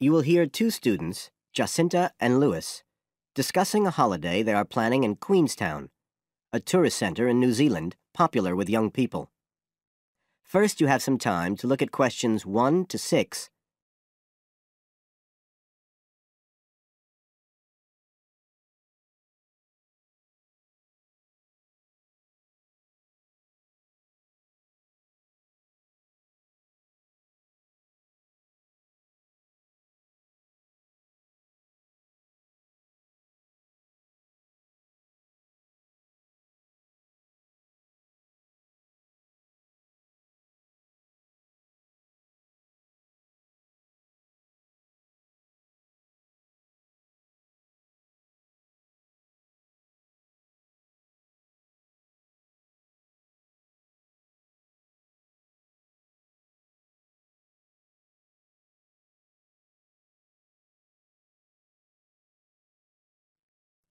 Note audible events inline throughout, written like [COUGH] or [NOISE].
You will hear two students, Jacinta and Lewis, discussing a holiday they are planning in Queenstown, a tourist center in New Zealand popular with young people. First, you have some time to look at questions 1 to 6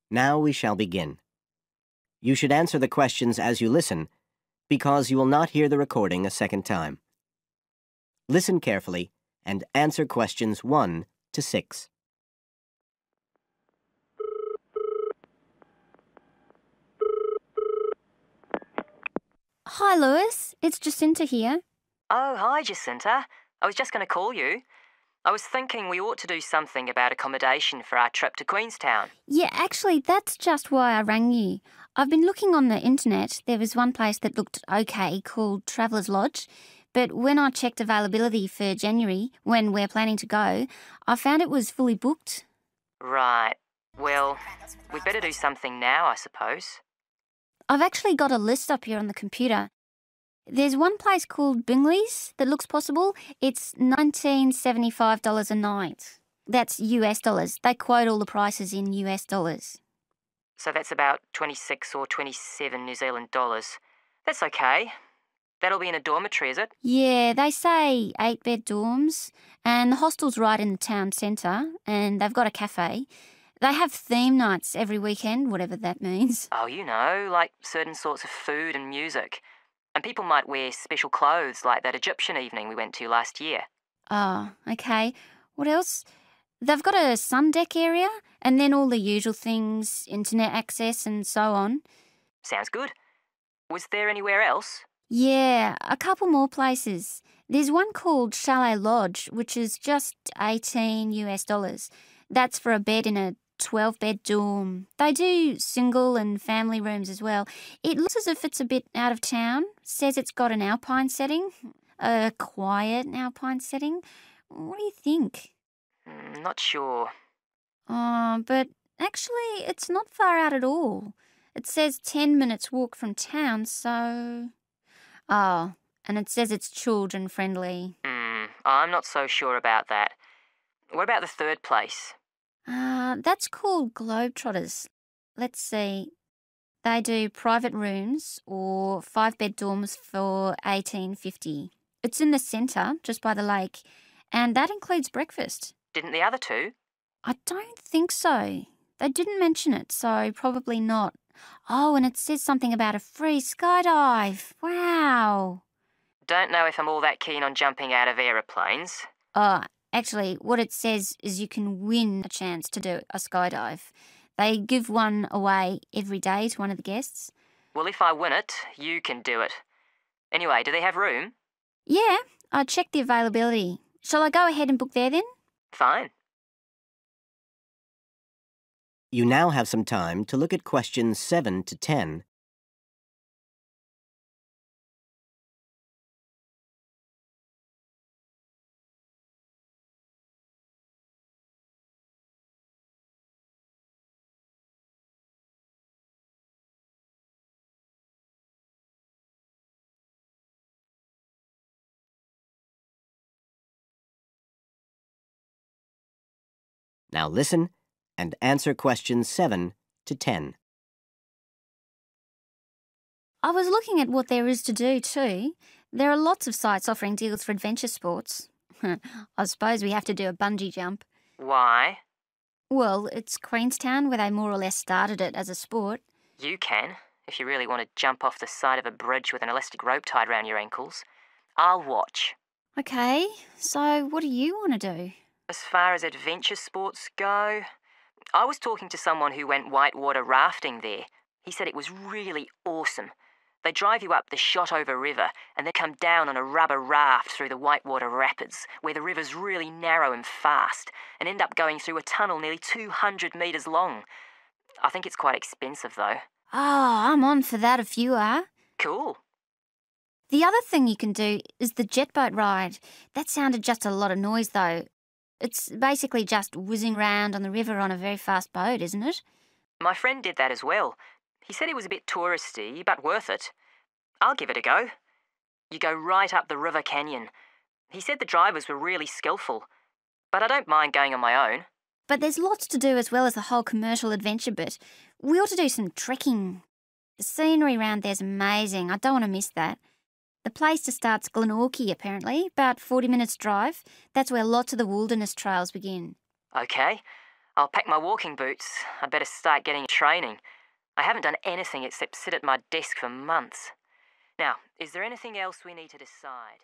Now we shall begin. You should answer the questions as you listen, because you will not hear the recording a second time. Listen carefully and answer questions 1 to 6. Hi, Lewis. It's Jacinta here. Oh, hi, Jacinta. I was just going to call you. I was thinking we ought to do something about accommodation for our trip to Queenstown. Yeah, actually, that's just why I rang you. I've been looking on the internet. There was one place that looked okay called Traveller's Lodge. But when I checked availability for January, when we're planning to go, I found it was fully booked. Right. Well, we'd better do something now, I suppose. I've actually got a list up here on the computer. There's one place called Bingley's that looks possible. It's $1975 a night. That's US dollars. They quote all the prices in US dollars. So that's about 26 or 27 New Zealand dollars. That's okay. That'll be in a dormitory, is it? Yeah, they say eight bed dorms, and the hostel's right in the town centre, and they've got a cafe. They have theme nights every weekend, whatever that means. Oh, you know, like certain sorts of food and music. And people might wear special clothes like that Egyptian evening we went to last year. Oh, okay. What else? They've got a sun deck area, and then all the usual things internet access and so on. Sounds good. Was there anywhere else? Yeah, a couple more places. There's one called Chalet Lodge, which is just 18 US dollars. That's for a bed in a 12 bed dorm. They do single and family rooms as well. It looks as if it's a bit out of town. Says it's got an alpine setting, a quiet alpine setting. What do you think? Mm, not sure. Oh, but actually, it's not far out at all. It says 10 minutes walk from town, so. Oh, and it says it's children friendly. Hmm, I'm not so sure about that. What about the third place? Uh, that's called Globetrotters. Let's see. They do private rooms or five bed dorms for 1850. It's in the centre, just by the lake, and that includes breakfast. Didn't the other two? I don't think so. They didn't mention it, so probably not. Oh, and it says something about a free skydive. Wow. Don't know if I'm all that keen on jumping out of aeroplanes. Oh, actually, what it says is you can win a chance to do a skydive. They give one away every day to one of the guests. Well, if I win it, you can do it. Anyway, do they have room? Yeah, I checked the availability. Shall I go ahead and book there then? Fine. You now have some time to look at questions 7 to 10 Now listen and answer questions 7 to 10. I was looking at what there is to do too. There are lots of sites offering deals for adventure sports. [LAUGHS] I suppose we have to do a bungee jump. Why? Well, it's Queenstown where they more or less started it as a sport. You can. if you really want to jump off the side of a bridge with an elastic rope tied round your ankles. I'll watch. Okay, so what do you want to do? As far as adventure sports go, I was talking to someone who went whitewater rafting there. He said it was really awesome. They drive you up the Shotover River and then come down on a rubber raft through the Whitewater Rapids, where the river's really narrow and fast, and end up going through a tunnel nearly 200 metres long. I think it's quite expensive though. Oh, I'm on for that if you are. Cool. The other thing you can do is the jet boat ride. That sounded just a lot of noise though. It's basically just whizzing round on the river on a very fast boat, isn't it? My friend did that as well. He said it was a bit touristy, but worth it. I'll give it a go. You go right up the river canyon. He said the drivers were really skillful, but I don't mind going on my own. But there's lots to do as well as the whole commercial adventure bit. We ought to do some trekking. The scenery around there's amazing. I don't want to miss that. The place to start's Glenorchy, apparently, about 40 minutes drive. That's where lots of the wilderness trails begin. Okay, I'll pack my walking boots. I'd better start getting training. I haven't done anything except sit at my desk for months. Now, is there anything else we need to decide?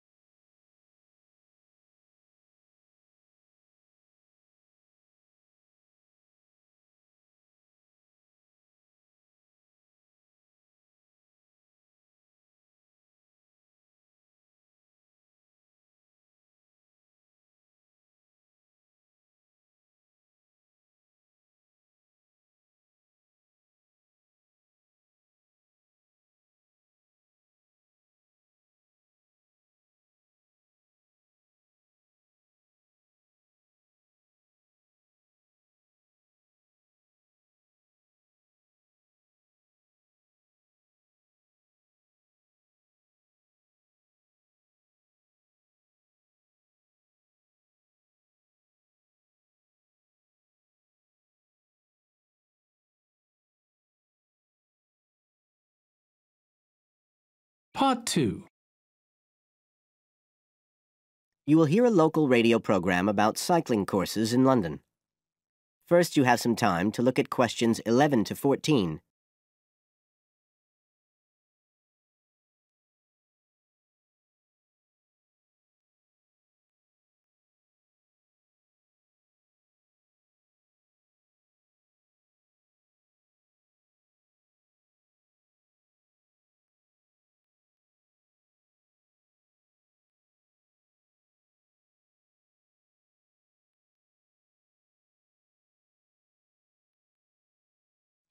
Part 2 You will hear a local radio program about cycling courses in London. First, you have some time to look at questions 11 to 14.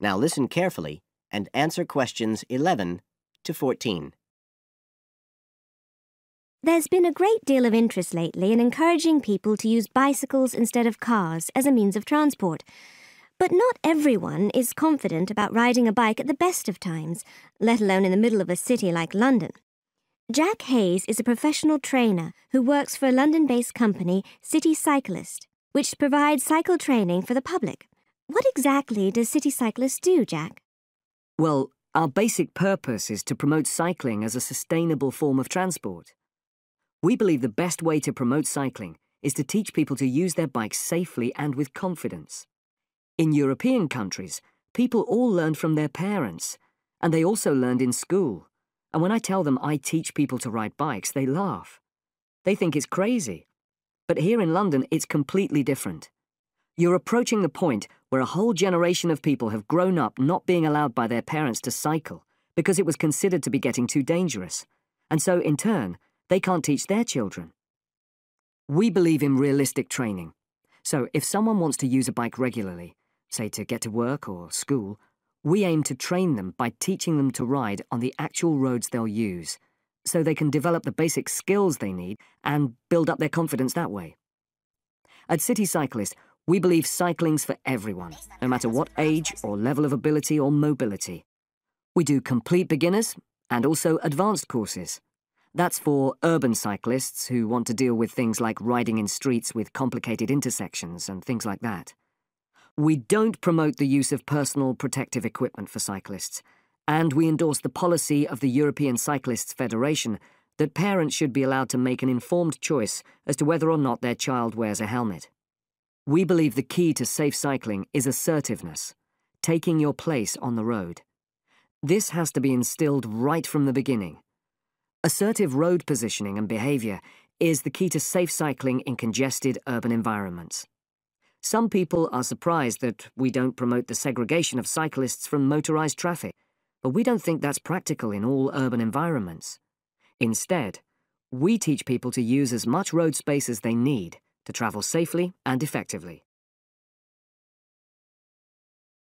Now listen carefully and answer questions 11 to 14. There's been a great deal of interest lately in encouraging people to use bicycles instead of cars as a means of transport. But not everyone is confident about riding a bike at the best of times, let alone in the middle of a city like London. Jack Hayes is a professional trainer who works for a London based company, City Cyclist, which provides cycle training for the public. What exactly does City Cyclist do, Jack? Well, our basic purpose is to promote cycling as a sustainable form of transport. We believe the best way to promote cycling is to teach people to use their bikes safely and with confidence. In European countries, people all learned from their parents, and they also learned in school. And when I tell them I teach people to ride bikes, they laugh. They think it's crazy. But here in London, it's completely different. You're approaching the point where a whole generation of people have grown up not being allowed by their parents to cycle because it was considered to be getting too dangerous. And so, in turn, they can't teach their children. We believe in realistic training. So, if someone wants to use a bike regularly, say to get to work or school, we aim to train them by teaching them to ride on the actual roads they'll use, so they can develop the basic skills they need and build up their confidence that way. At City Cyclist, we believe cycling's for everyone, no matter what age or level of ability or mobility. We do complete beginners and also advanced courses. That's for urban cyclists who want to deal with things like riding in streets with complicated intersections and things like that. We don't promote the use of personal protective equipment for cyclists, and we endorse the policy of the European Cyclists Federation that parents should be allowed to make an informed choice as to whether or not their child wears a helmet. We believe the key to safe cycling is assertiveness, taking your place on the road. This has to be instilled right from the beginning. Assertive road positioning and behaviour is the key to safe cycling in congested urban environments. Some people are surprised that we don't promote the segregation of cyclists from motorised traffic, but we don't think that's practical in all urban environments. Instead, we teach people to use as much road space as they need to travel safely and effectively.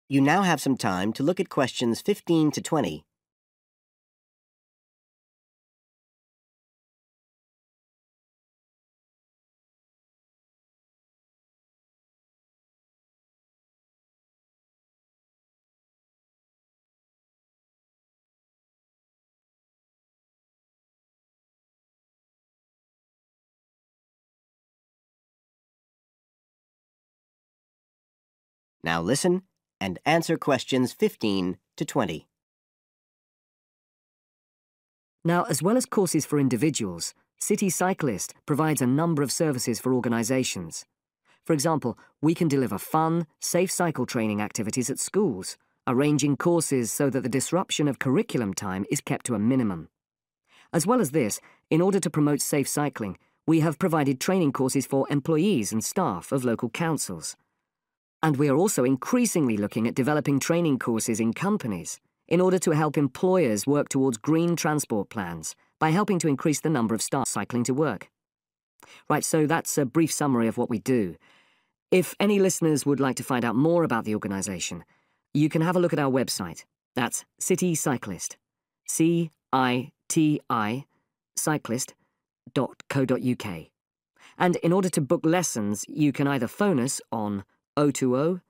You now have some time to look at questions 15 to 20. Now listen and answer questions 15 to 20. Now, as well as courses for individuals, City Cyclist provides a number of services for organisations. For example, we can deliver fun, safe cycle training activities at schools, arranging courses so that the disruption of curriculum time is kept to a minimum. As well as this, in order to promote safe cycling, we have provided training courses for employees and staff of local councils. And we are also increasingly looking at developing training courses in companies in order to help employers work towards green transport plans by helping to increase the number of staff cycling to work. Right, so that's a brief summary of what we do. If any listeners would like to find out more about the organisation, you can have a look at our website. That's City Cyclist. C I T I cyclist.co.uk. And in order to book lessons, you can either phone us on 020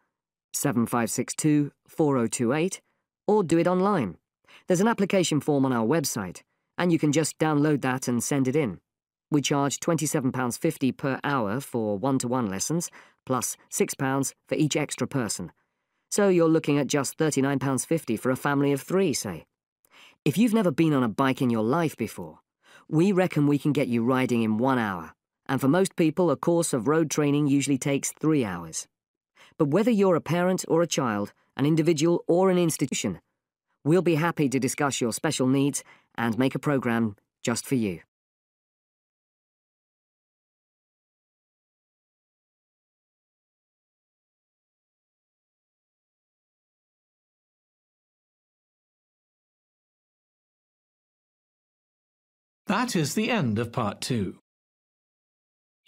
7562 4028 or do it online. There's an application form on our website, and you can just download that and send it in. We charge £27.50 per hour for one to one lessons, plus £6 for each extra person. So you're looking at just £39.50 for a family of three, say. If you've never been on a bike in your life before, we reckon we can get you riding in one hour, and for most people, a course of road training usually takes three hours. But whether you're a parent or a child, an individual or an institution, we'll be happy to discuss your special needs and make a programme just for you. That is the end of part two.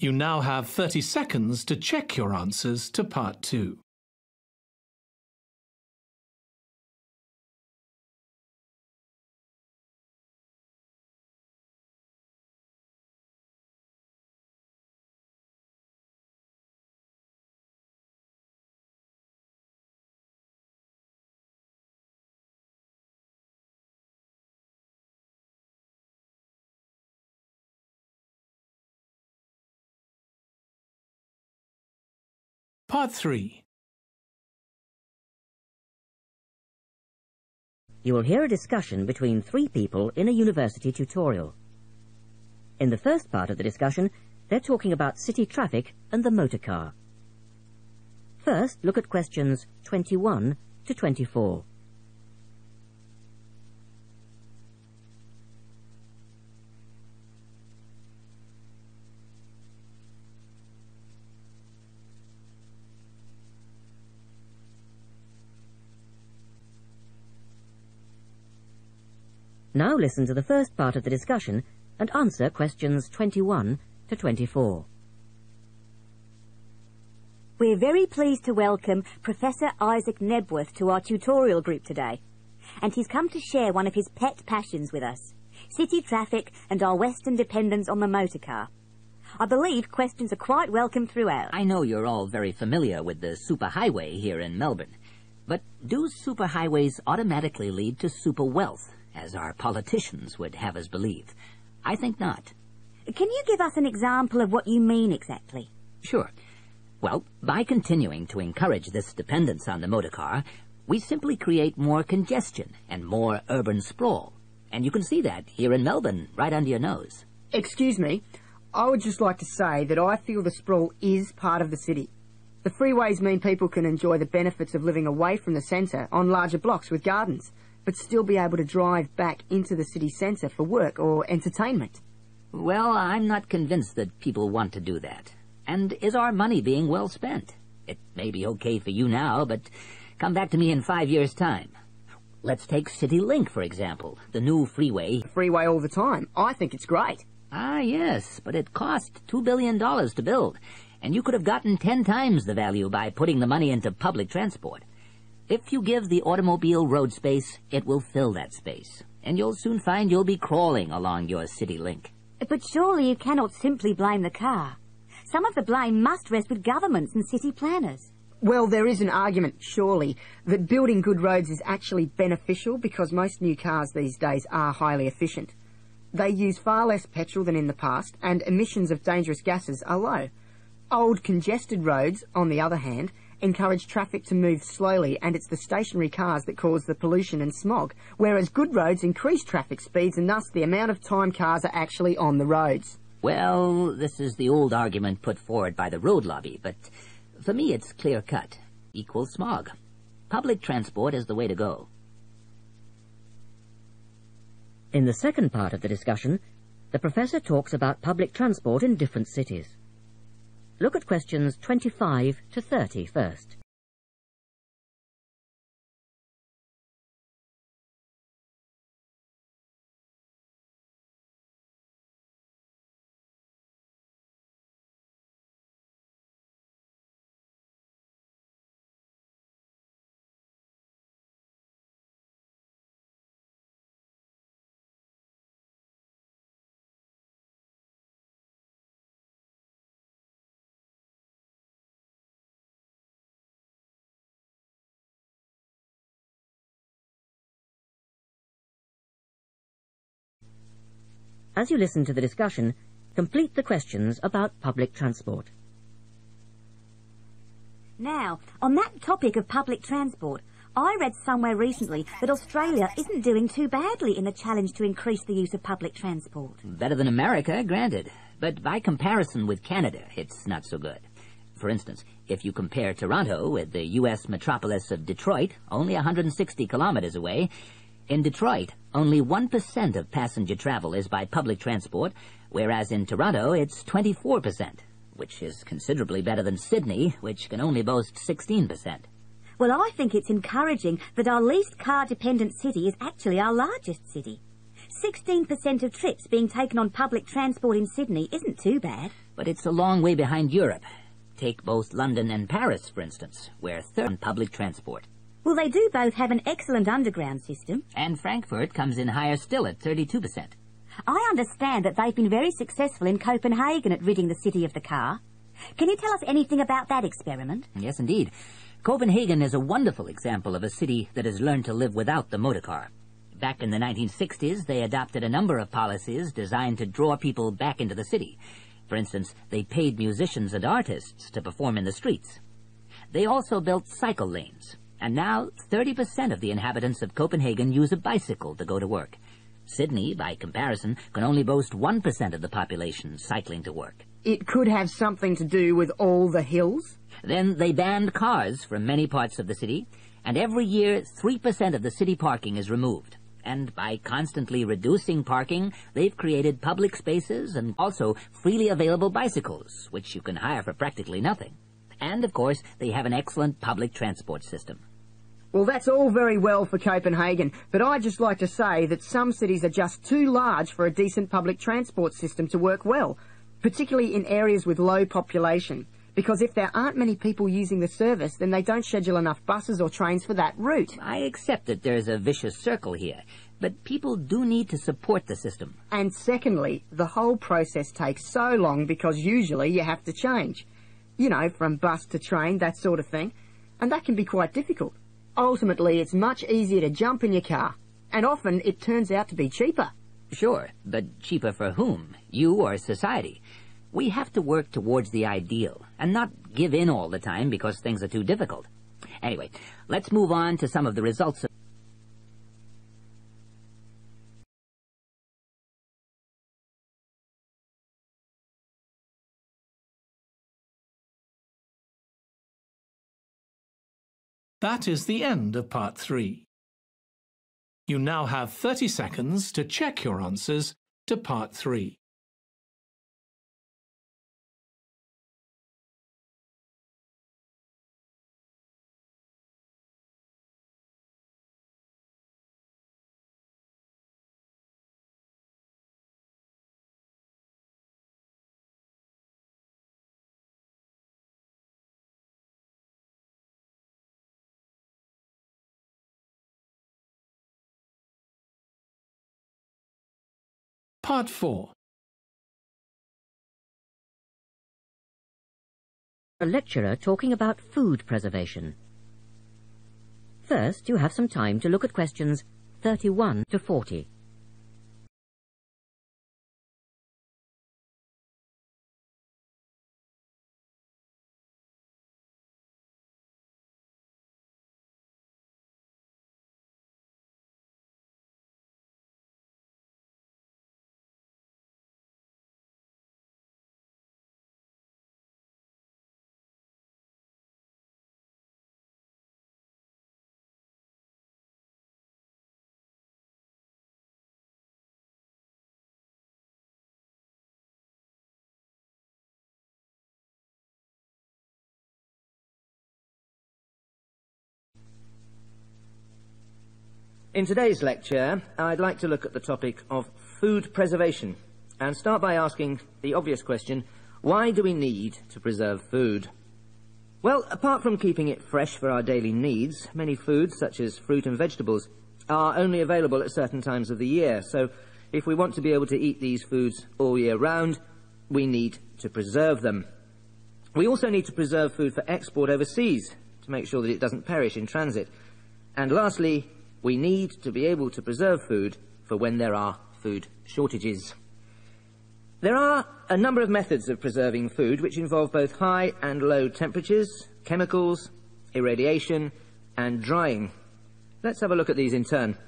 You now have 30 seconds to check your answers to part two. Part 3 You will hear a discussion between three people in a university tutorial. In the first part of the discussion, they're talking about city traffic and the motor car. First, look at questions 21 to 24. Now listen to the first part of the discussion and answer questions 21 to 24. We're very pleased to welcome Professor Isaac Nebworth to our tutorial group today. And he's come to share one of his pet passions with us, city traffic and our western dependence on the motor car. I believe questions are quite welcome throughout. I know you're all very familiar with the superhighway here in Melbourne, but do superhighways automatically lead to super wealth? As our politicians would have us believe. I think not. Can you give us an example of what you mean exactly? Sure. Well, by continuing to encourage this dependence on the motor car, we simply create more congestion and more urban sprawl. And you can see that here in Melbourne, right under your nose. Excuse me. I would just like to say that I feel the sprawl is part of the city. The freeways mean people can enjoy the benefits of living away from the centre on larger blocks with gardens, but still be able to drive back into the city centre for work or entertainment. Well, I'm not convinced that people want to do that. And is our money being well spent? It may be okay for you now, but come back to me in five years' time. Let's take CityLink, for example, the new freeway. Freeway all the time. I think it's great. Ah, yes, but it cost $2 billion to build, and you could have gotten ten times the value by putting the money into public transport. If you give the automobile road space, it will fill that space, and you'll soon find you'll be crawling along your city link. But surely you cannot simply blame the car. Some of the blame must rest with governments and city planners. Well, there is an argument, surely, that building good roads is actually beneficial because most new cars these days are highly efficient. They use far less petrol than in the past, and emissions of dangerous gases are low. Old congested roads, on the other hand, encourage traffic to move slowly, and it's the stationary cars that cause the pollution and smog, whereas good roads increase traffic speeds and thus the amount of time cars are actually on the roads. Well, this is the old argument put forward by the road lobby, but for me it's clear cut. Equal smog. Public transport is the way to go. In the second part of the discussion, the professor talks about public transport in different cities. Look at questions 25 to 30 first. As you listen to the discussion, complete the questions about public transport. Now, on that topic of public transport, I read somewhere recently that Australia isn't doing too badly in the challenge to increase the use of public transport. Better than America, granted. But by comparison with Canada, it's not so good. For instance, if you compare Toronto with the U.S. metropolis of Detroit, only 160 kilometers away, in Detroit, only 1% of passenger travel is by public transport, whereas in Toronto it's 24%, which is considerably better than Sydney, which can only boast 16%. Well, I think it's encouraging that our least car-dependent city is actually our largest city. 16% of trips being taken on public transport in Sydney isn't too bad. But it's a long way behind Europe. Take both London and Paris, for instance, where third on public transport. Well, they do both have an excellent underground system. And Frankfurt comes in higher still at 32%. I understand that they've been very successful in Copenhagen at ridding the city of the car. Can you tell us anything about that experiment? Yes, indeed. Copenhagen is a wonderful example of a city that has learned to live without the motor car. Back in the 1960s, they adopted a number of policies designed to draw people back into the city. For instance, they paid musicians and artists to perform in the streets. They also built cycle lanes, and now 30% of the inhabitants of Copenhagen use a bicycle to go to work. Sydney, by comparison, can only boast 1% of the population cycling to work. It could have something to do with all the hills? Then they banned cars from many parts of the city, and every year 3% of the city parking is removed. And by constantly reducing parking, they've created public spaces and also freely available bicycles, which you can hire for practically nothing. And, of course, they have an excellent public transport system. Well, that's all very well for Copenhagen, but I'd just like to say that some cities are just too large for a decent public transport system to work well, particularly in areas with low population. Because if there aren't many people using the service, then they don't schedule enough buses or trains for that route. I accept that there's a vicious circle here, but people do need to support the system. And secondly, the whole process takes so long because usually you have to change. You know, from bus to train, that sort of thing. And that can be quite difficult. Ultimately, it's much easier to jump in your car, and often it turns out to be cheaper. Sure, but cheaper for whom? You or society? We have to work towards the ideal, and not give in all the time because things are too difficult. Anyway, let's move on to some of the results of That is the end of part three. You now have 30 seconds to check your answers to part three. Part 4 A lecturer talking about food preservation. First, you have some time to look at questions 31 to 40. In today's lecture, I'd like to look at the topic of food preservation and start by asking the obvious question, why do we need to preserve food? Well, apart from keeping it fresh for our daily needs, many foods, such as fruit and vegetables, are only available at certain times of the year. So, if we want to be able to eat these foods all year round, we need to preserve them. We also need to preserve food for export overseas to make sure that it doesn't perish in transit. And lastly, we need to be able to preserve food for when there are food shortages. There are a number of methods of preserving food which involve both high and low temperatures, chemicals, irradiation, and drying. Let's have a look at these in turn.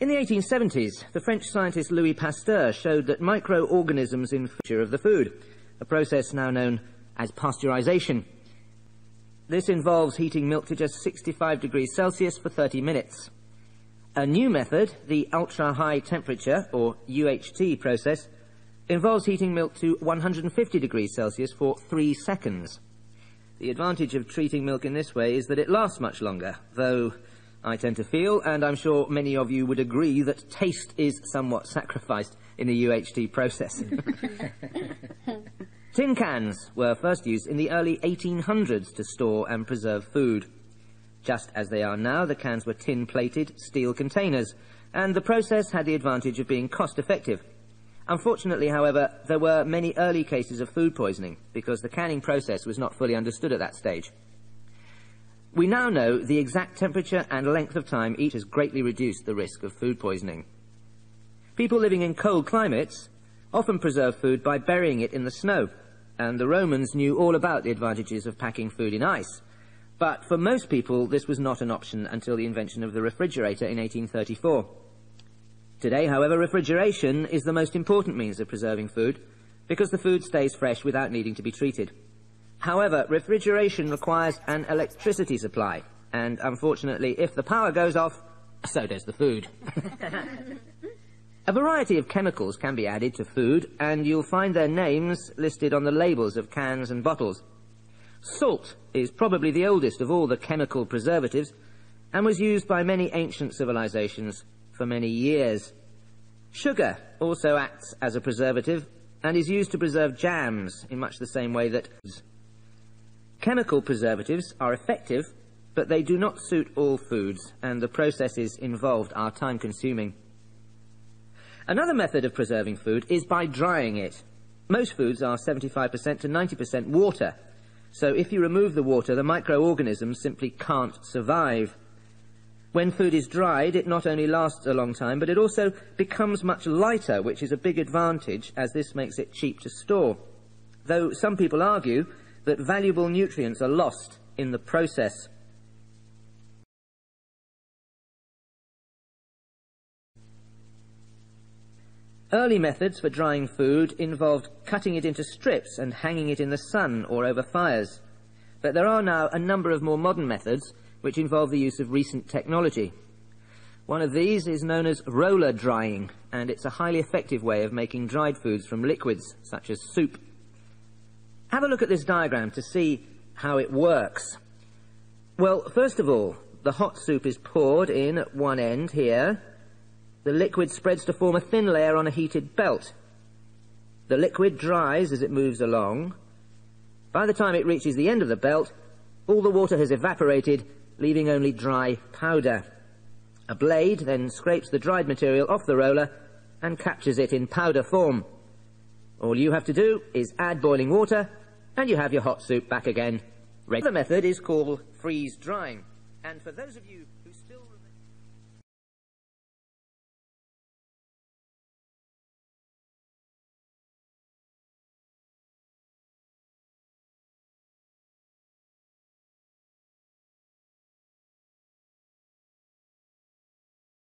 In the 1870s, the French scientist Louis Pasteur showed that microorganisms in the of the food, a process now known as pasteurization, this involves heating milk to just 65 degrees Celsius for 30 minutes. A new method, the ultra-high temperature, or UHT process, involves heating milk to 150 degrees Celsius for three seconds. The advantage of treating milk in this way is that it lasts much longer, though I tend to feel, and I'm sure many of you would agree, that taste is somewhat sacrificed in the UHT process. [LAUGHS] Tin cans were first used in the early 1800s to store and preserve food. Just as they are now, the cans were tin-plated steel containers, and the process had the advantage of being cost-effective. Unfortunately, however, there were many early cases of food poisoning because the canning process was not fully understood at that stage. We now know the exact temperature and length of time each has greatly reduced the risk of food poisoning. People living in cold climates often preserve food by burying it in the snow and the Romans knew all about the advantages of packing food in ice. But for most people, this was not an option until the invention of the refrigerator in 1834. Today, however, refrigeration is the most important means of preserving food because the food stays fresh without needing to be treated. However, refrigeration requires an electricity supply, and unfortunately, if the power goes off, so does the food. [LAUGHS] A variety of chemicals can be added to food, and you'll find their names listed on the labels of cans and bottles. Salt is probably the oldest of all the chemical preservatives, and was used by many ancient civilizations for many years. Sugar also acts as a preservative, and is used to preserve jams in much the same way that chemical preservatives are effective, but they do not suit all foods, and the processes involved are time-consuming. Another method of preserving food is by drying it. Most foods are 75% to 90% water, so if you remove the water, the microorganisms simply can't survive. When food is dried, it not only lasts a long time, but it also becomes much lighter, which is a big advantage as this makes it cheap to store. Though some people argue that valuable nutrients are lost in the process. Early methods for drying food involved cutting it into strips and hanging it in the sun or over fires. But there are now a number of more modern methods which involve the use of recent technology. One of these is known as roller drying, and it's a highly effective way of making dried foods from liquids, such as soup. Have a look at this diagram to see how it works. Well, first of all, the hot soup is poured in at one end here, the liquid spreads to form a thin layer on a heated belt. The liquid dries as it moves along. By the time it reaches the end of the belt, all the water has evaporated, leaving only dry powder. A blade then scrapes the dried material off the roller and captures it in powder form. All you have to do is add boiling water, and you have your hot soup back again. The method is called freeze drying. And for those of you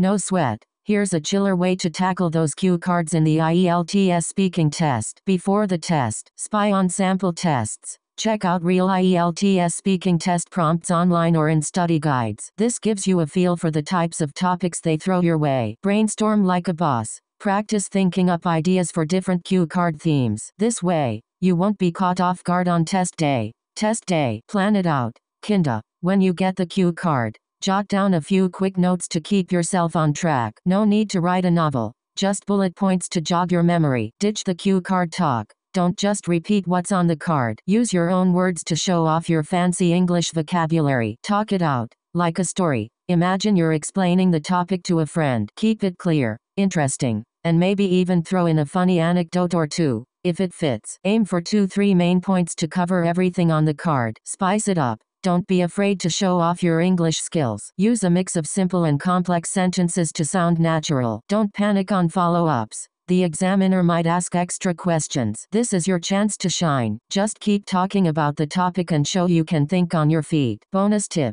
No sweat. Here's a chiller way to tackle those cue cards in the IELTS speaking test. Before the test, spy on sample tests. Check out real IELTS speaking test prompts online or in study guides. This gives you a feel for the types of topics they throw your way. Brainstorm like a boss. Practice thinking up ideas for different cue card themes. This way, you won't be caught off guard on test day. Test day. Plan it out. Kinda. When you get the cue card, Jot down a few quick notes to keep yourself on track. No need to write a novel, just bullet points to jog your memory. Ditch the cue card talk. Don't just repeat what's on the card. Use your own words to show off your fancy English vocabulary. Talk it out, like a story. Imagine you're explaining the topic to a friend. Keep it clear, interesting, and maybe even throw in a funny anecdote or two, if it fits. Aim for two three main points to cover everything on the card. Spice it up. Don't be afraid to show off your English skills. Use a mix of simple and complex sentences to sound natural. Don't panic on follow-ups. The examiner might ask extra questions. This is your chance to shine. Just keep talking about the topic and show you can think on your feet. Bonus tip.